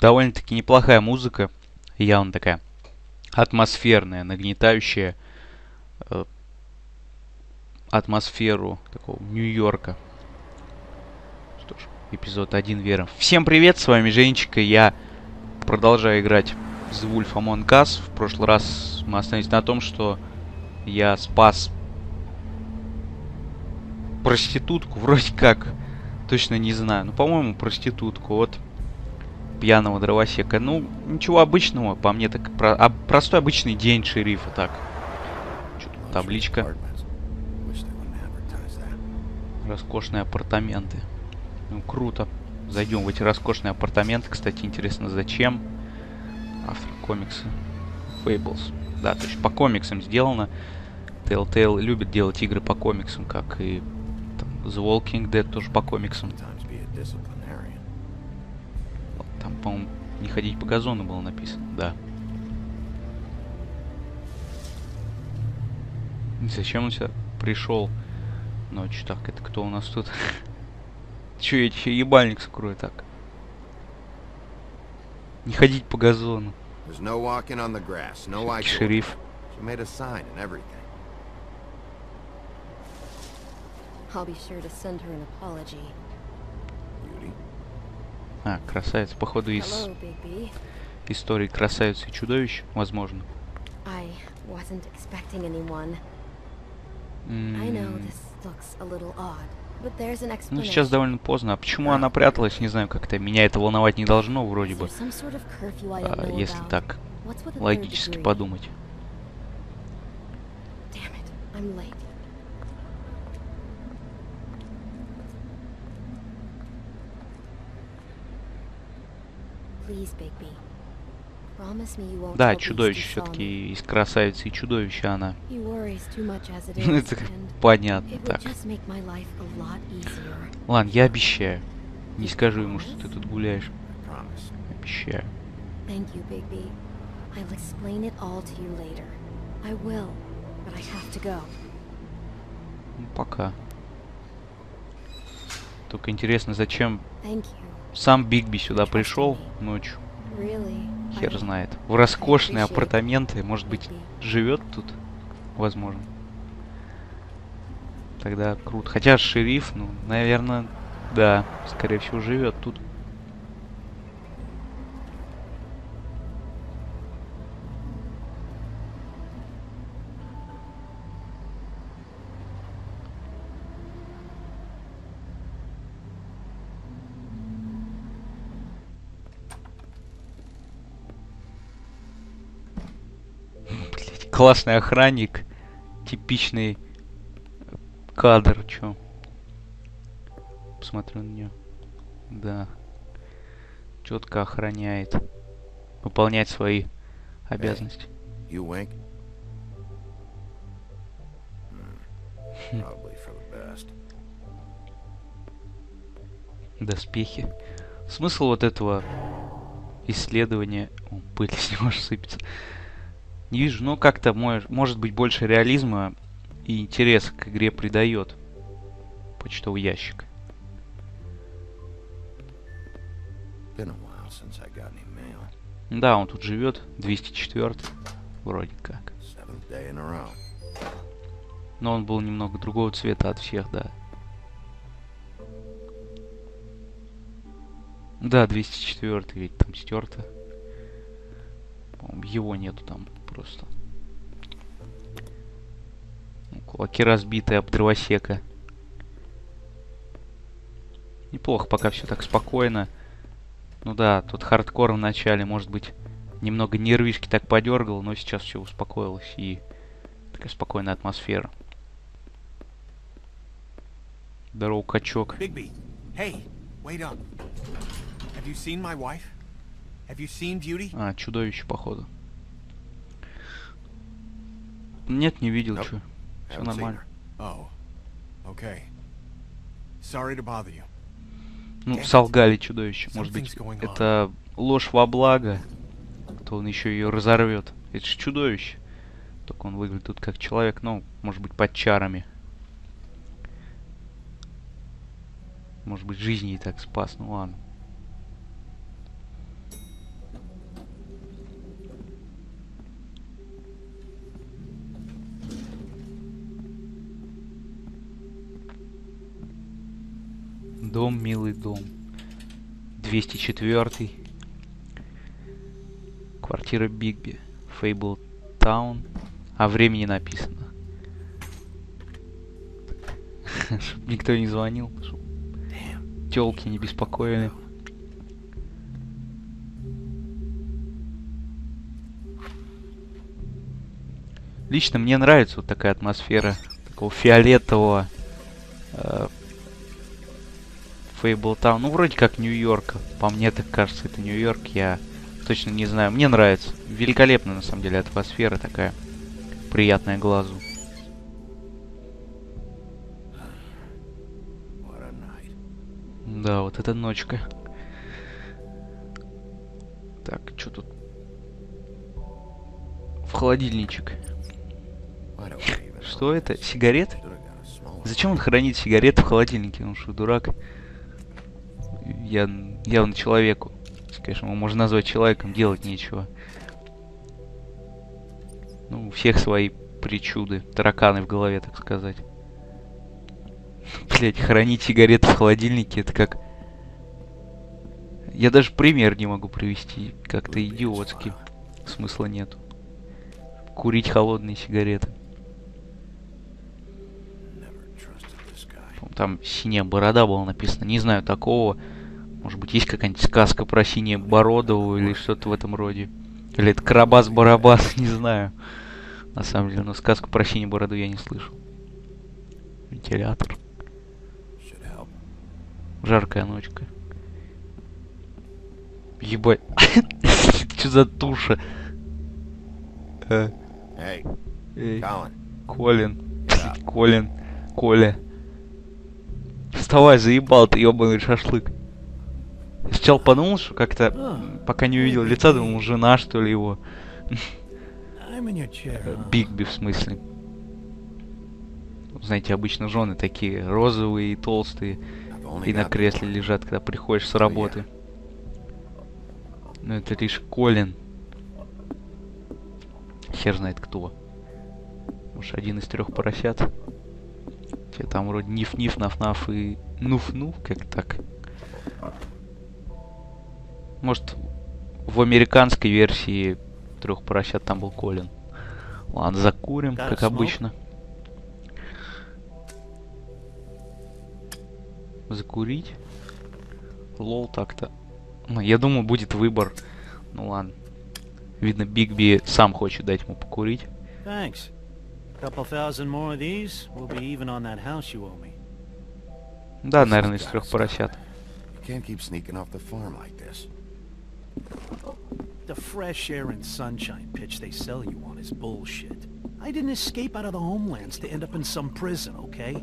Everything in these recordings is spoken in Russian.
довольно-таки неплохая музыка. Явно такая атмосферная, нагнетающая э, атмосферу такого Нью-Йорка. Что ж, эпизод 1 Вера. Всем привет, с вами Женечка. Я продолжаю играть The Wolf Among Us. В прошлый раз мы остановились на том, что я спас проститутку, вроде как. Точно не знаю. Ну, по-моему, проститутку. Вот пьяного дровосека. Ну, ничего обычного, по мне так про, а, простой обычный день шерифа, так. Табличка. Роскошные апартаменты. Ну, круто. Зайдем в эти роскошные апартаменты. Кстати, интересно, зачем? Автор комикса. Fables. Да, то есть по комиксам сделано. Telltale любит делать игры по комиксам, как и там, The Walking Dead тоже по комиксам. По-моему, не ходить по газону было написано, да. Зачем он сюда пришел ночью? Так, это кто у нас тут? Че, я еще ебальник скрою так? Не ходить по газону. Шериф. I'll be sure to send her an apology. А, красавица, походу, из Hello, истории красавицы и чудовищ, возможно. Ну, сейчас довольно поздно. А почему она пряталась, не знаю, как-то меня это волновать не должно, вроде бы. а, если так логически подумать. Damn it, I'm late. Please, Bigby. Promise me you won't Да, чудовище все-таки из красавицы и чудовища она. He worries too much as it Ну, is, это понятно, так. just make my life a lot easier. Ладно, я обещаю. Не скажу ему, что ты тут гуляешь. Обещаю. Thank you, Bigby. I'll explain it all to you later. I will, but I have to go. Ну, пока. Только интересно, зачем. Сам Бигби сюда пришел ночью? Хер знает. В роскошные апартаменты, может быть, живет тут? Возможно. Тогда круто. Хотя шериф, ну, наверное, да, скорее всего, живет тут. Блять, классный охранник. Типичный кадр, чё. Посмотрю на нее. Да. Четко охраняет. Выполняет свои обязанности. You wink? Probably for the best. Доспехи. Смысл вот этого исследования... О, пыль с него сыпется. Не вижу, но как-то может быть больше реализма и интерес к игре придает. Почтовый ящик. Да, он тут живет. 204 вроде как. Но он был немного другого цвета от всех, да. Да, 204 ведь там стерто. Его нету там просто. Ну, Кулаки разбитые об дровосека. Неплохо, пока все так спокойно. Ну да, тут хардкор в начале, может быть, немного нервишки так подергал, но сейчас все успокоилось и такая спокойная атмосфера. Здорово, качок. Bigby, hey, wait up. Have you seen my wife? Have you seen Beauty? А, чудовище, походу. Нет, не видел, что. Все нормально. Oh. Ну, солгали чудовище. Может быть, это ложь во благо. То он еще ее разорвет. Это же чудовище. Только он выглядит тут как человек, ну, может быть, под чарами. Может быть, жизни и так спас, ну ладно. Дом, милый дом. 204. Квартира Бигби. Фейбл Таун. А времени написано. Чтоб никто не звонил. Телки не беспокоили. Лично мне нравится вот такая атмосфера такого фиолетового э, Фейблтаун. Ну, вроде как Нью-Йорка. По мне так кажется, это Нью-Йорк. Я точно не знаю. Мне нравится. Великолепная, на самом деле, атмосфера такая. Приятная глазу. Да, вот эта ночка. Так, что тут? В холодильничек. Что это? Сигарет? Зачем он хранит сигареты в холодильнике? Он что, дурак? Я явно человеку. Конечно, его можно назвать человеком, делать нечего. Ну, у всех свои причуды, тараканы в голове, так сказать. Блять, хранить сигареты в холодильнике, это как... Я даже пример не могу привести, как-то идиотски. Смысла нету. Курить холодные сигареты. Там синяя борода была написана. Не знаю такого. Может быть, есть какая-нибудь сказка про синее Бородову или что-то в этом роде. Или это Карабас-Барабас, не знаю. На самом деле, но сказку про синюю бороду я не слышал. Вентилятор. Жаркая ночка. Ебать. Что за туша? Эй. Колин. Колин. Коля. Вставай, заебал ты, ебаный шашлык. Сначала подумал, что как-то, м, пока не увидел лица, думал, жена, что ли, его. Э? Бигби, в смысле. Знаете, обычно жены такие розовые и толстые. И на кресле лежат, когда приходишь с работы. Но это лишь Колин. Хер знает кто. Может, один из трех поросят. Те там вроде ниф-ниф, наф-наф и нуф-нуф, как так. Может, в американской версии трех поросят там был Колин. Ладно, закурим, Got как обычно. Закурить. Лол так-то. Ну, я думаю, будет выбор. Ну ладно. Видно, Бигби сам хочет дать ему покурить. Thanks. Couple thousand more of these, we'll be even on that house you owe me. Да, наверное, из трех поросят. You can't keep sneaking off the farm like this. The fresh air and sunshine pitch they sell you on is bullshit. I didn't escape out of the homelands to end up in some prison, okay?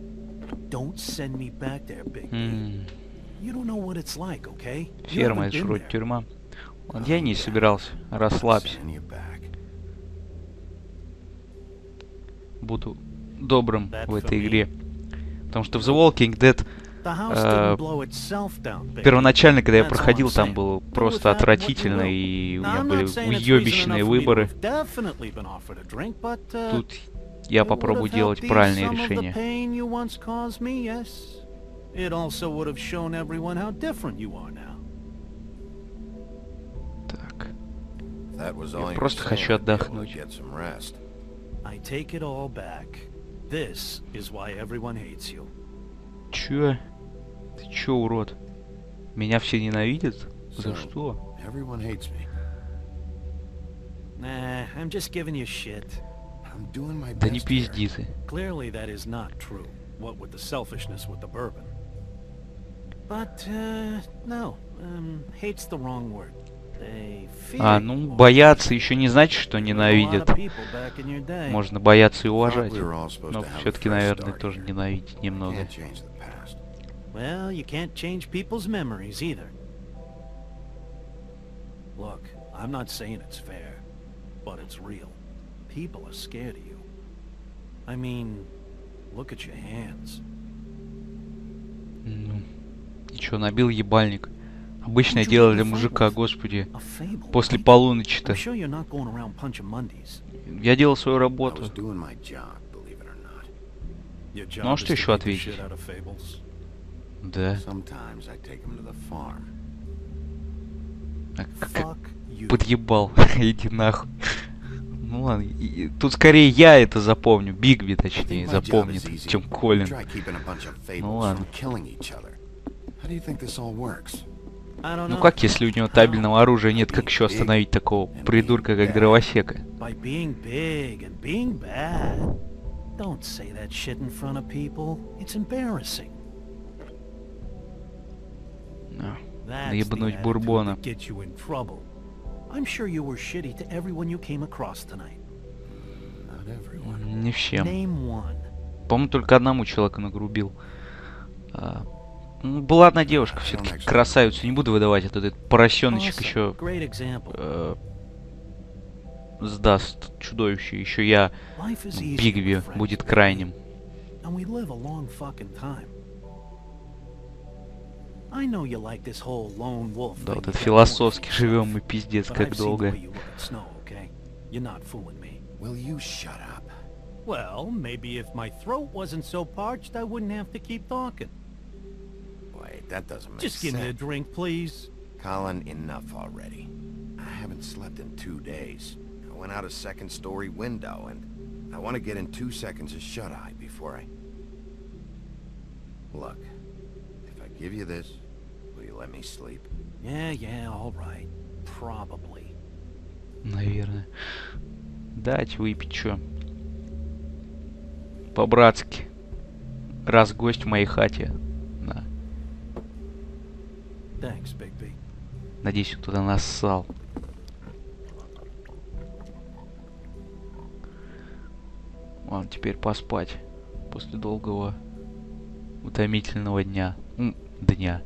Don't send me back there, Big B. You don't know what it's like, okay? Ферма, это вроде тюрьма. Ладно, я не собирался. Расслабься. Буду добрым в этой игре. Потому что в The Walking Dead Э, первоначально, когда я проходил, там было просто отвратительно, и у меня были уебищные выборы. uh, Тут я попробую делать правильные решения. pain you once caused me, yes. It also would have shown everyone how different you are now. Так. Я просто хочу отдохнуть. I take it all back. This is why everyone hates you. Чё? Ты чё, урод? Меня все ненавидят? За что? Everyone hates me. Nah, I'm just giving you shit. I'm doing my Да не пизди ты. Clearly that is not true. What with the selfishness with the bourbon. But, uh, no. Um, hate's the wrong word. They fear А, ну, бояться еще не значит, что ненавидят. Можно бояться и уважать. Но все-таки, наверное, тоже ненавидеть немного. Well, you can't change people's memories either. Look, I'm not saying it's fair, but it's real. People are scared of you. I mean, look at your hands. Ну, и чё, набил ебальник. Обычное дело для мужика, господи. A fable. После полуночи-то. I'm sure you're not going around punching Mondays. Я делал свою I работу. was doing my job, believe it or not. Your job Ну, а что еще ответить? shit out of fables. Да. А подъебал. Иди нахуй. Ну ладно, и- тут скорее я это запомню, Бигби точнее, запомнит, чем Колин. Ну ладно. Ну как, если у него табельного оружия нет, как еще остановить такого придурка, как дровосека? Don't say that shit in front of people. It's embarrassing. Not everyone. Не всем. Name one. По-моему, только одному человеку нагрубил. А, ну, была одна девушка, все-таки красавицу. Не буду выдавать, а то этот поросеночек еще Great example. э, сдаст чудовище. Еще я, Бигби, будет крайним. And we live a long fucking time. Да, thing вот you это got философски going for живем мы yourself. пиздец But как I've seen the долго. way you look at Snow, okay? You're not fooling me. Will you shut up? Well, maybe if my throat wasn't so parched, I wouldn't have to keep talking. Wait, that doesn't make Just give me a sense. drink, please. Colin, enough already. I haven't slept in two days. I went out a second story window, and I want to get in two seconds of shut-eye before I... Look, if I give you this, will you let me sleep? Yeah, yeah, all right. Probably. Наверное. Дать выпить, чё? По-братски. Раз гость в моей хате. Да. Thanks, Bigby. Надеюсь, он туда нассал. Ладно, теперь поспать. После долгого, утомительного дня. Дня.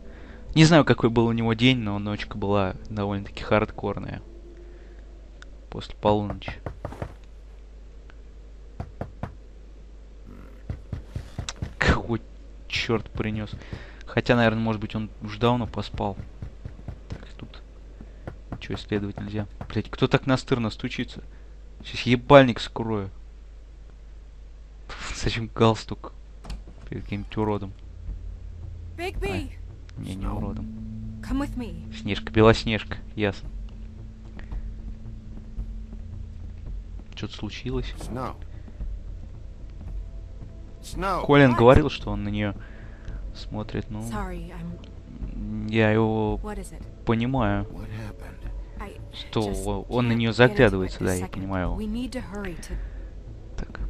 Не знаю, какой был у него день, но ночка была довольно-таки хардкорная. После полуночи. Какой черт принес. Хотя, наверное, может быть, он уж давно поспал. Так, тут ничего исследовать нельзя. Блять, кто так настырно стучится? Сейчас ебальник скрою. Зачем галстук? Перед каким-нибудь уродом. Bigby, Не, не уродом. come with me. Снежка, Белоснежка, ясно. Что-то случилось? Snow. Snow! Колин What? говорил, что он на нее смотрит, ну, Sorry, I'm. я его понимаю, что он на нее заглядывается, да, я понимаю. To. Так,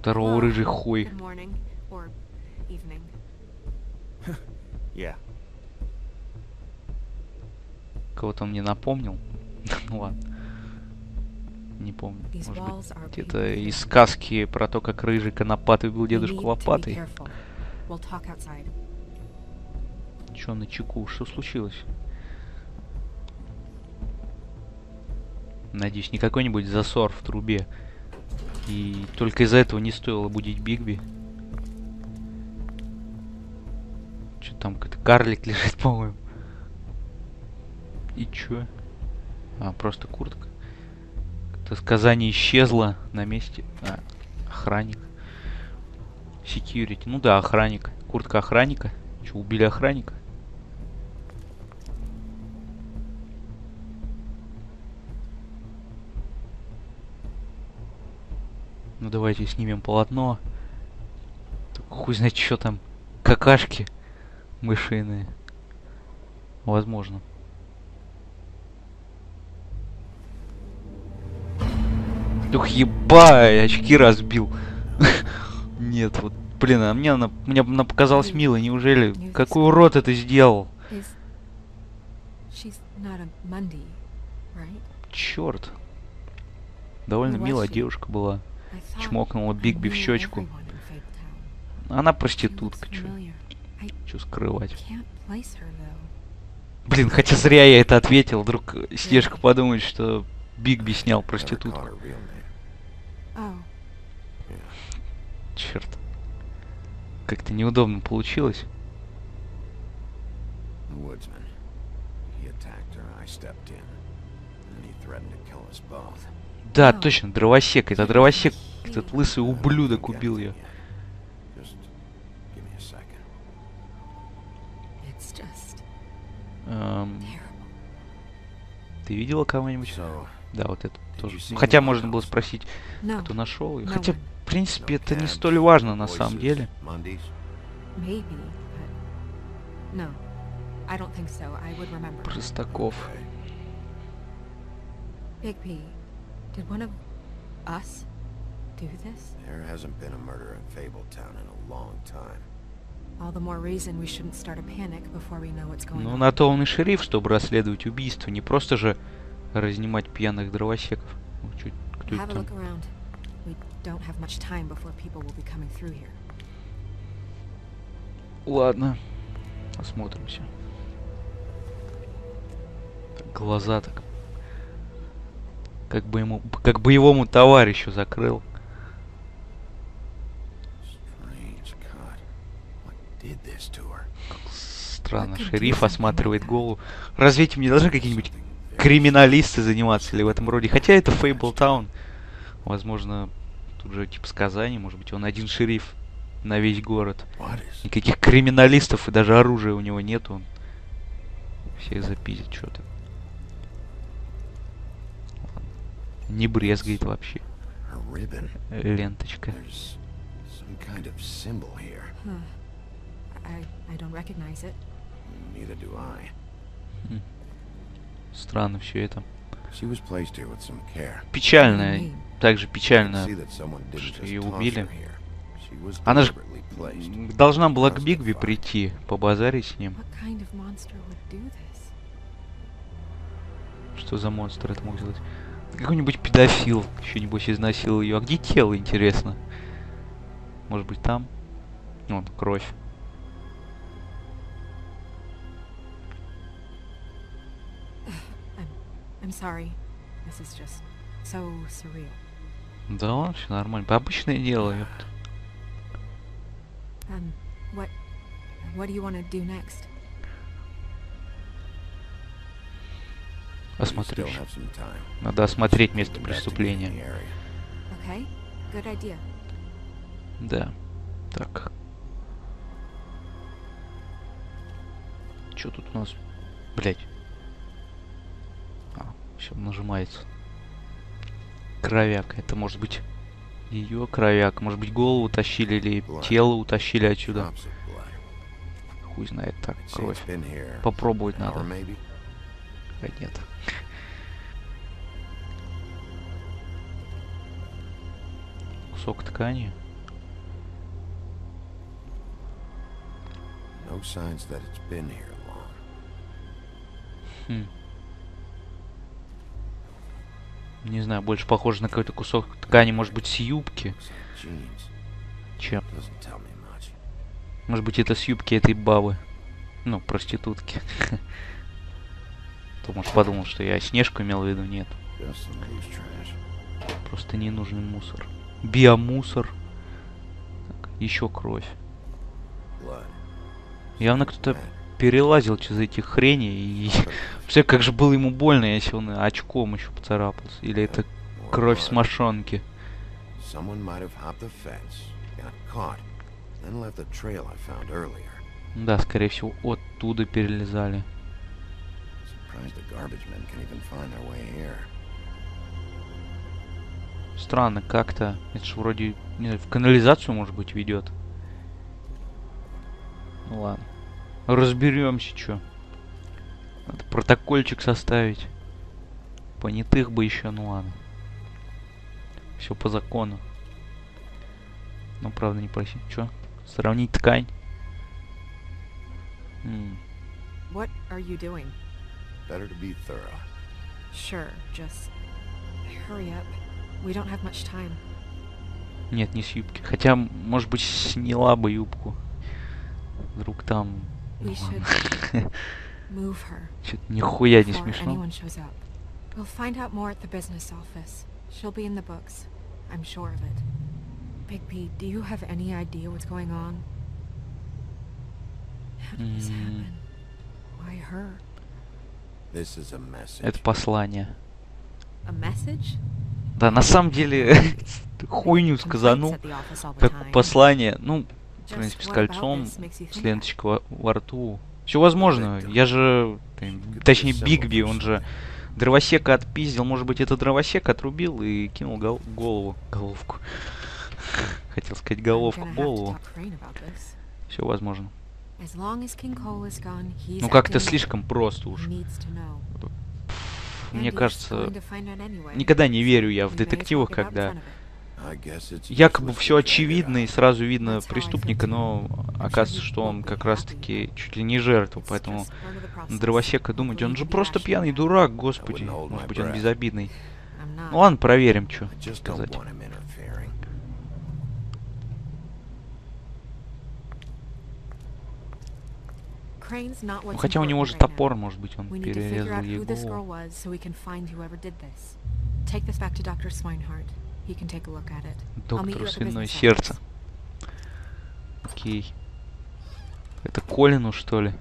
здорово, рыжий хуй. Good morning or evening. Yeah. Кого-то он мне напомнил. ну ладно. Не помню. Может быть, где-то из сказки про то, как рыжий конопатый был be лопатой. Чё на чеку? Что случилось? Надеюсь, не какой-нибудь засор в трубе. И только из-за этого не стоило будить Бигби. Там, какой-то карлик лежит, по-моему. И чё? А, просто куртка. Как-то сказание исчезло на месте. А, охранник. Security. Ну да, охранник. Куртка охранника. Че, убили охранника? Ну давайте снимем полотно. Хуй знает, что там. Какашки мышиные. Возможно. Ух, ебай, очки разбил. Нет, вот, блин, а мне она, мне она показалась милой, неужели? Какой урод это сделал? Черт. Довольно милая девушка была. Чмокнула Бигби в щечку. Она проститутка, чё, чё скрывать. Блин, хотя зря я это ответил, вдруг Снежка подумает, что Бигби снял проститутку. Oh, Черт. Как-то неудобно получилось. Да, Oh. точно, дровосек. Это дровосек, этот лысый ублюдок убил ее. Эм, ты видела кого-нибудь? So, Да, вот это тоже. Хотя можно было спросить, No, кто нашел ее. no Хотя, в принципе, no это не столь важно на самом деле. Простаков. Okay. Big P, did one of us do this? There hasn't been a murder in Fabletown in a long time. Ну, на то он и шериф, чтобы расследовать убийство. Не просто же разнимать пьяных дровосеков. Чуть- кто это там? Ладно, осмотримся. Так, глаза так. Как бы ему, как боевому товарищу закрыл. Странно, шериф осматривает голову. Разве этим не должны какие-нибудь криминалисты заниматься или в этом роде? Хотя это Фейблтаун. Возможно, тут же типа сказаний, может быть, он один шериф на весь город. Никаких криминалистов и даже оружия у него нет, он всех запиздит что-то. Не брезгает вообще. Ленточка. There's some kind of symbol here. Huh. I I don't recognize it. Neither do I. Странно все это. She was placed here with some care. Печально. Также печально. что toss убили. Она же должна была к Бигби прийти, побазарить с ним. What kind of monster would do this? Что за монстр это мог сделать? Какой-нибудь педофил еще небось изнасиловал ее. А где тело, интересно? Может быть там? Вон, кровь. I'm sorry. This is just so surreal. Да ладно, все нормально. Обычное дело, ёпта. Um, what what do you want to do next? We still Осмотрюсь. have some time. Надо осмотреть место преступления. Okay, good idea. Да. Так. Что тут у нас? Блять. Нажимается. Кровяк. Это может быть ее кровяк. Может быть голову утащили или Blood. тело утащили отсюда. Хуй знает. Так, кровь. Попробовать надо. А, нет. Кусок ткани. No signs that it's been here long. Хм. Не знаю, больше похоже на какой-то кусок ткани, может быть, с юбки. Чем? Может быть, это с юбки этой бабы. Ну, проститутки. То, может, подумал, что я Снежку имел в виду. Нет. Просто ненужный мусор. Биомусор. Еще кровь. Явно кто-то. Перелазил через эти хрени и... Все, как же было ему больно, если он очком еще поцарапался. Или это кровь с мошонки. Да, скорее всего, оттуда перелезали. Странно, как-то. Это ж вроде, не знаю, в канализацию, может быть, ведет. Ну ладно. Разберемся, что. Надо протокольчик составить. Понятых бы еще, ну ладно. Все по закону. Ну, правда, не проси. Че? Сравнить ткань? М, What are you doing? Better to be thorough. Sure, just hurry up. We don't have much time. Нет, не с юбки. Хотя, может быть, сняла бы юбку. Вдруг там... ну We ладно. Move her Чё-то нихуя не before смешно. anyone shows up. We'll find out more at the business office. She'll be in the books. I'm sure of it. Big P, do you have any idea what's going on? How did this Mm. happen? Why her? This is a message. Это послание. A message? Да, на самом деле, хуйню сказанул. Как послание, ну, принципе, с кольцом, с ленточкой во, во рту. Все возможно. Я же... Точнее, Бигби, он же дровосека отпиздил. Может быть, это дровосек отрубил и кинул гол- голову. Головку. Хотел сказать головку, голову. Все возможно. Ну как-то слишком просто уж. Мне кажется, никогда не верю я в детективах, когда якобы все очевидно и сразу видно преступника, но оказывается, что он как раз таки чуть ли не жертва, поэтому дровосека думать, он же просто пьяный дурак, господи, может быть он безобидный. Ну ладно, проверим, что сказать. Ну хотя у него же топор, может быть, он перерезал out we can. Take a look at it. I'll meet Доктор you свиное сердце. Окей. Это Колину, что ли?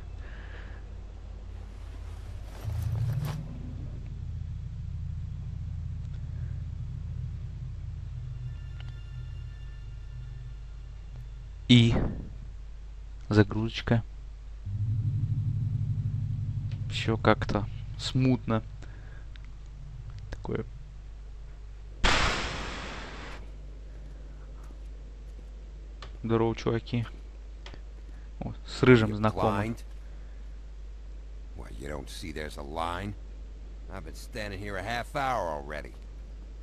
И загрузочка. Все как-то смутно. Такое. Здорово, чуваки. О, с рыжим You знакомый. blind? What, you don't see there's a line? I've been standing here a half hour already.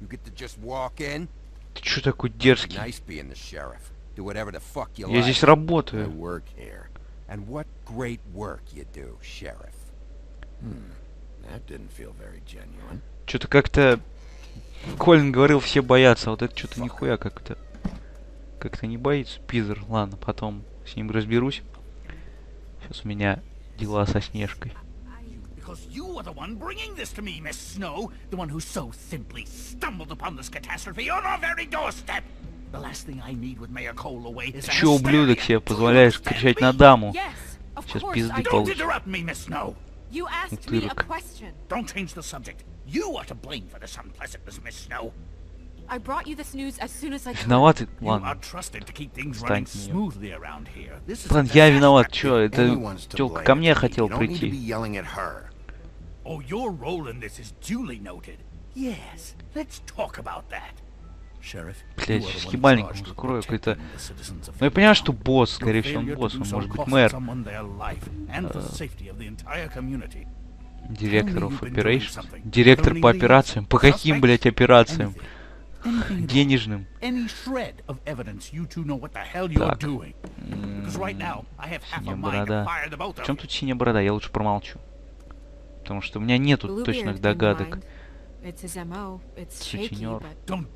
You get to just walk in? Ты чё такой дерзкий? Nice being the sheriff. Do whatever the fuck you Я like. здесь I работаю. work here. And what great work you do, sheriff. Hmm. That didn't feel very genuine. Что-то как-то... Колин говорил, все боятся, а вот это что-то нихуя как-то... Как-то не боится, пизер. Ладно, потом с ним разберусь. Сейчас у меня дела со Снежкой. Because you are the one bringing this to me, Miss Snow. The one who so simply stumbled upon this catastrophe on our very doorstep. The last thing I need with Mayor Cole away is Ты чё, ублюдок, себе позволяешь кричать на даму? Сейчас пизды получишь. interrupt me, Miss Snow. You asked me a Утырок. question. Don't change the subject. You are to blame for this unpleasantness, Miss Snow. I brought you this news as soon as I. Виноват? Ладно. trusted to keep things Встань running с неё. smoothly around here. This is a Ладно, я виноват. Чё, это тёлка blame. ко мне You хотел don't need to be прийти. yelling at her. Oh, your role in this is duly noted. Yes, let's talk about that. Charged with скрою какой-то. citizens of Ну я понимаю, что босс, скорее всего, он босс, он может быть мэр, entire community. директор по операциям. По каким, блядь, операциям? Денежным. Так. Синяя борода. В чем тут синяя борода? Я лучше промолчу. Потому что у меня нету точных догадок.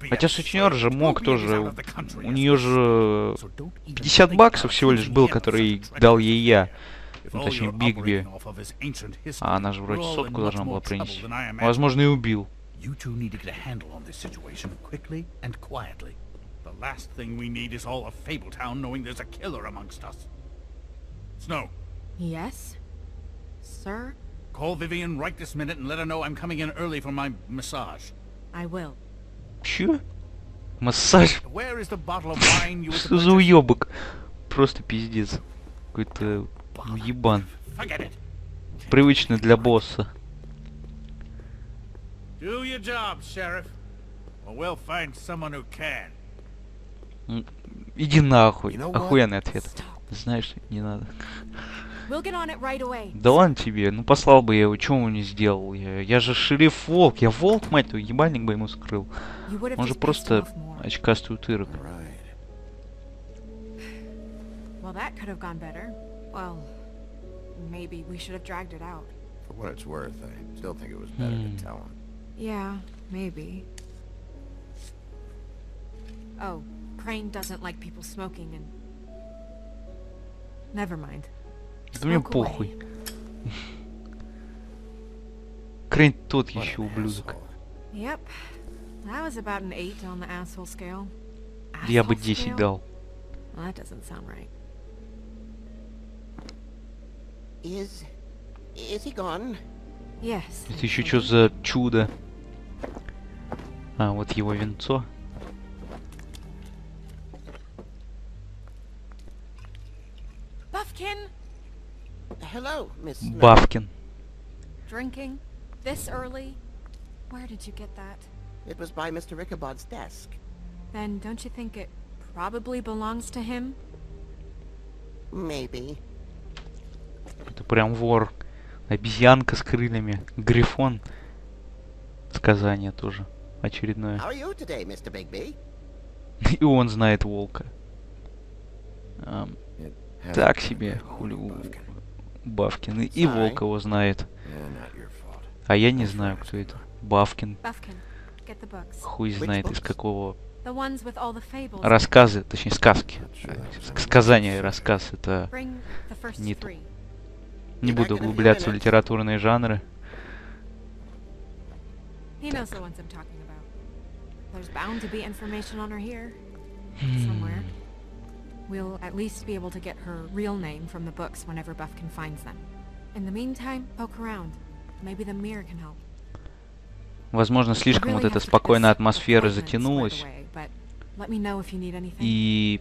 be Хотя сутенер же мог тоже... У нее же So don't even 50 think баксов всего лишь был, который дал ей я. Ну, точнее, Бигби. А она же вроде сотку должна была принести. Возможно, и убил. You two need to get a handle on this situation quickly and quietly. The last thing we need is all of Fabletown knowing there's a killer amongst us. Snow, yes, sir, call Vivian right this minute and let her know I'm coming in early for my massage. I will. Чё? Массаж? Where is the bottle of wine you were to Что за purchase? уебок? Просто пиздец. Какой-то уебан. Forget it. Привычный для босса. Do your job, Sheriff. Or we'll find someone who can. Иди нахуй. Охуенный ответ. Знаешь, не надо. Да ладно тебе, ну послал бы я его, чего он не сделал? Я, я же шериф Волк, я Волк, мать твою, ебальник бы ему скрыл. Он же просто очкастый утырок. Well, that could have gone better. Well, maybe we should have dragged it out. For what it's worth, I still think it was better Hmm. to tell him. Yeah, maybe. Oh, Crane doesn't like people smoking and... Never mind. Да мне Smoke away. похуй. Крейн тот What еще an ублюдок. asshole. Yep. That was about an 8 on the asshole scale. Я бы Asshole 10 scale? дал. Well, that doesn't sound right. Is... is he gone? Yes. Это еще thankfully. что за чудо? А, вот его венцо. Бавкин. Drinking? This early? Where did you get that? It was by Mr. Ichabod's desk. Then don't you think it probably belongs to him? Maybe. Это прям вор. Обезьянка с крыльями. Грифон. Сказание тоже. Очередное. И он знает волка. Hasn't так себе. Хули. Бавкин. И- И Sorry. волк его знает. А я не знаю, кто это. Бавкин. Хуй знает из какого рассказы, точнее сказки. Сказание и рассказ. Это Не то. не буду углубляться в литературные жанры. He There's bound to be information on her here. Hmm. Somewhere. We'll at least be able to get her real name from the books whenever Buffkin finds them. In the meantime, poke around. Maybe the mirror can help. Возможно, слишком вот эта спокойная атмосфера затянулась. И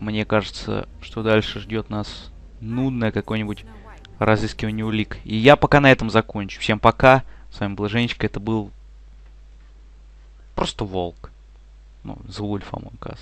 мне кажется, что дальше ждет нас нудное какое-нибудь разыскивание улик. И я пока на этом закончу. Всем пока. С вами был Женечка. Это был просто волк. Ну, The Wolf Among Us.